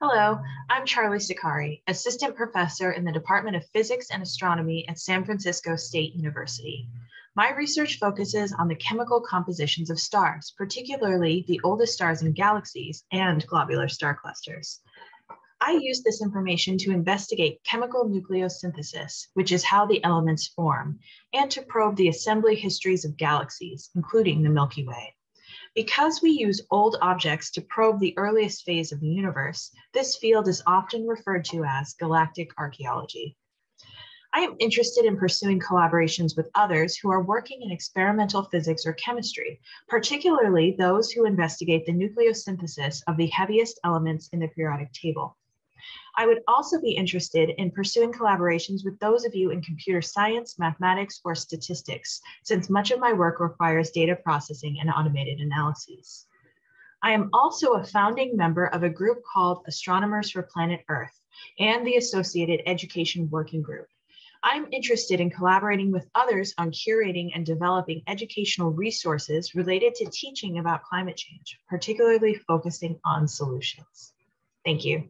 Hello, I'm Charli Sakari, Assistant Professor in the Department of Physics and Astronomy at San Francisco State University. My research focuses on the chemical compositions of stars, particularly the oldest stars in galaxies and globular star clusters. I use this information to investigate chemical nucleosynthesis, which is how the elements form, and to probe the assembly histories of galaxies, including the Milky Way. Because we use old objects to probe the earliest phase of the universe, this field is often referred to as galactic archaeology. I am interested in pursuing collaborations with others who are working in experimental physics or chemistry, particularly those who investigate the nucleosynthesis of the heaviest elements in the periodic table. I would also be interested in pursuing collaborations with those of you in computer science, mathematics, or statistics, since much of my work requires data processing and automated analyses. I am also a founding member of a group called Astronomers for Planet Earth and the associated Education Working Group. I'm interested in collaborating with others on curating and developing educational resources related to teaching about climate change, particularly focusing on solutions. Thank you.